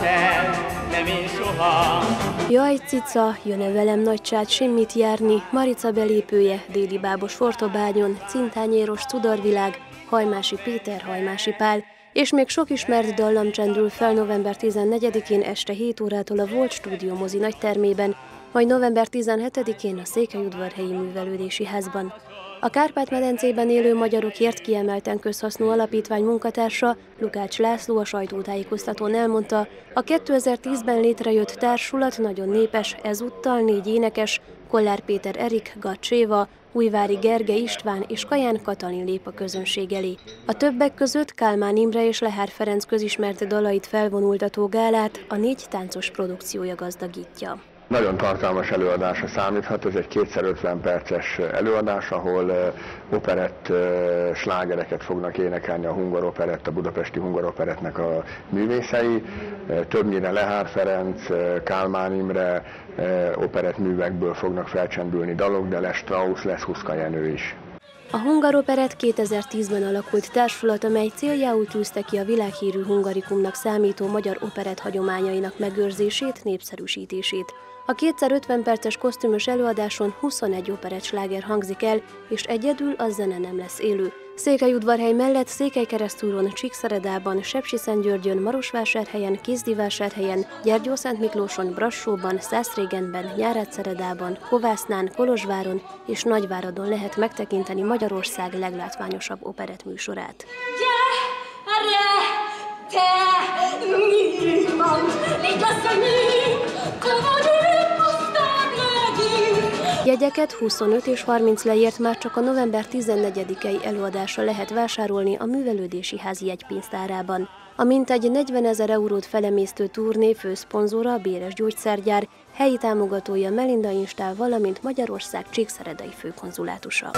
te, nem én soha. Jaj, cica, jön-e velem nagycsát semmit járni, Marica belépője, déli bábos fortobányon, cintányéros cudorvilág, Hajmási Péter, Hajmási Pál, és még sok ismert dallam csendül fel november 14-én este 7 órától a Volt Stúdió mozi nagytermében, majd november 17-én a Székelyudvarhelyi Művelődési Házban. A Kárpát-medencében élő magyarokért kiemelten közhasznú alapítvány munkatársa Lukács László a sajtótájékoztatón elmondta, a 2010-ben létrejött társulat nagyon népes, ezúttal négy énekes, Kollár Péter Erik, Gacséva, Újvári Gerge István és Kaján Katalin lép a közönség elé. A többek között Kálmán Imre és Lehár Ferenc közismert dalait felvonultató gálát a négy táncos produkciója gazdagítja. Nagyon tartalmas előadásra számíthat, ez egy kétszer 50 perces előadás, ahol operett slágereket fognak énekelni a Hungaroperett, a budapesti Hungaroperettnek a művészei, többnyire Lehár Ferenc, Kálmán Imre operett művekből fognak felcsendülni dalok, de lesz Strauss, lesz Huszka Jenő is. A Hungaroperet 2010-ben alakult társulat, amely céljául tűzte ki a világhírű hungarikumnak számító magyar operett hagyományainak megőrzését, népszerűsítését. A kétszer 50 perces kosztümös előadáson 21 operett hangzik el, és egyedül a zene nem lesz élő. Székelyudvarhely mellett Székelykeresztúron, Csíkszeredában, Sepsiszentgyörgyön, Marosvásárhelyen, Kézdivásárhelyen, Gyergyószent Miklóson, Brassóban, Szászrégenben, Nyárátszeredában, Kovásznán, Kolozsváron és Nagyváradon lehet megtekinteni Magyarország leglátványosabb operett műsorát. Jegyeket 25 és 30 leért már csak a november 14-i előadásra lehet vásárolni a Művelődési Ház jegypénztárában. A mintegy 40 ezer eurót felemésztő turné főszponzora a Béres Gyógyszergyár, helyi támogatója Melinda Instál, valamint Magyarország Csíkszeredai főkonzulátusa.